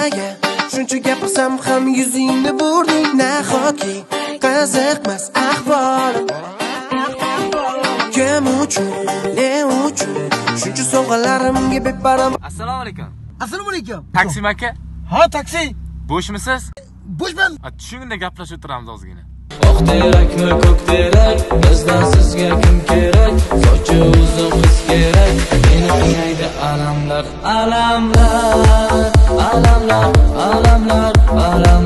nimaga shuncha gapirsam ham yuzingni burding nahotki qiziqmas ahvolim kim uchun ne uchun? Shuncha sovg'alarimga beparvo assalomu alaykum. Assalomu alaykum. Taksim aka ha taksi. Bo'shmisiz? Bo'shman. Tushingda gaplashib o'tiramiz ozgina. Oq terakmi ko'k terak? Bizdan sizga kim kerak? Sochi uzun qiz kerak. Meni qiynaydi alamlar alamlar alamlar alamlar alamlar